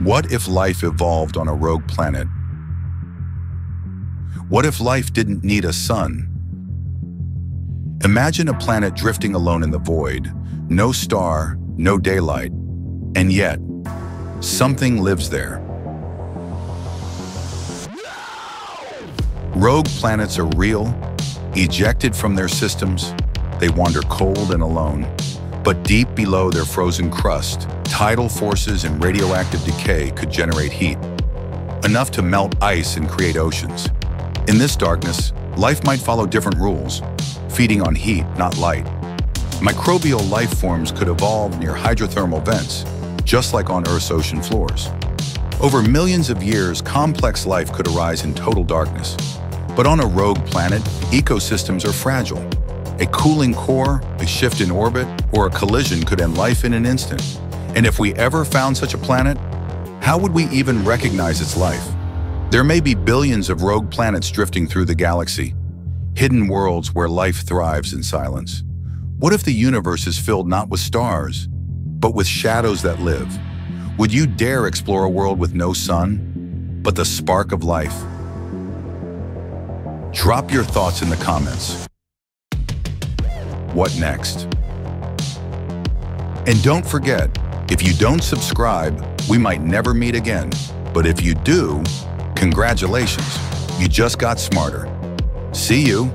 What if life evolved on a rogue planet? What if life didn't need a sun? Imagine a planet drifting alone in the void, no star, no daylight, and yet, something lives there. Rogue planets are real, ejected from their systems, they wander cold and alone. But deep below their frozen crust, tidal forces and radioactive decay could generate heat, enough to melt ice and create oceans. In this darkness, life might follow different rules, feeding on heat, not light. Microbial life forms could evolve near hydrothermal vents, just like on Earth's ocean floors. Over millions of years, complex life could arise in total darkness. But on a rogue planet, ecosystems are fragile. A cooling core, a shift in orbit, or a collision could end life in an instant. And if we ever found such a planet, how would we even recognize its life? There may be billions of rogue planets drifting through the galaxy, hidden worlds where life thrives in silence. What if the universe is filled not with stars, but with shadows that live? Would you dare explore a world with no sun, but the spark of life? Drop your thoughts in the comments. What next? And don't forget, if you don't subscribe, we might never meet again. But if you do, congratulations, you just got smarter. See you